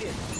shit.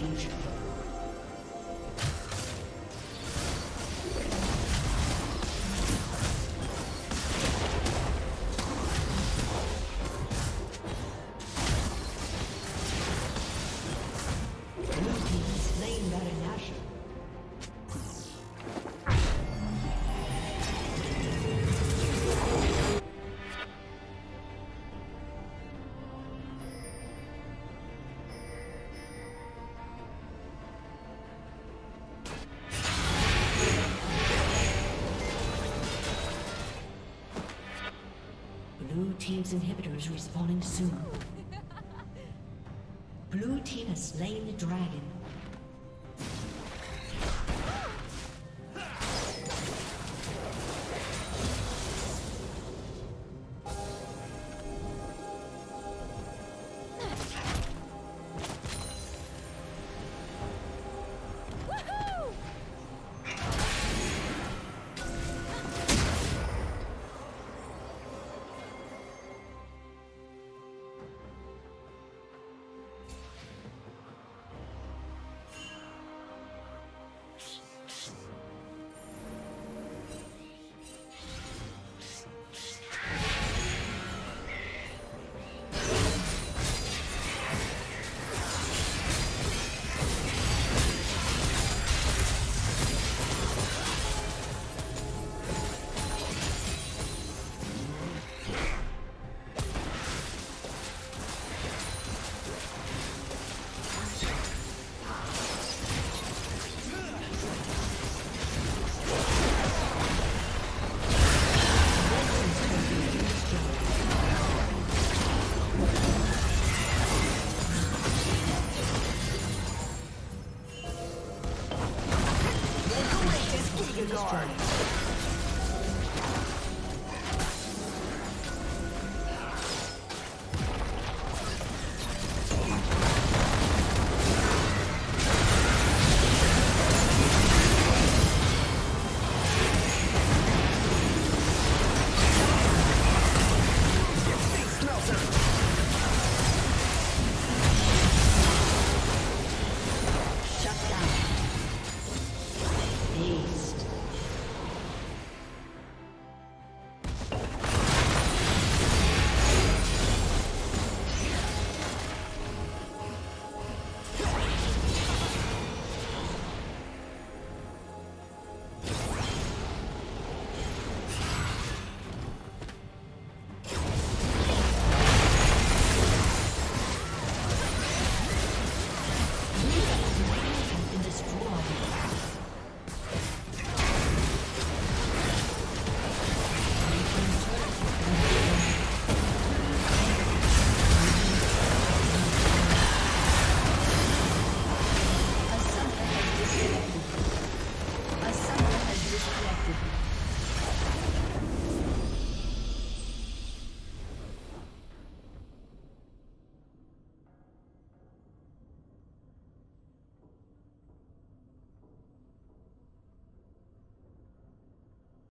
Rampage. Team's inhibitor is respawning soon. Blue Team has slain the dragon.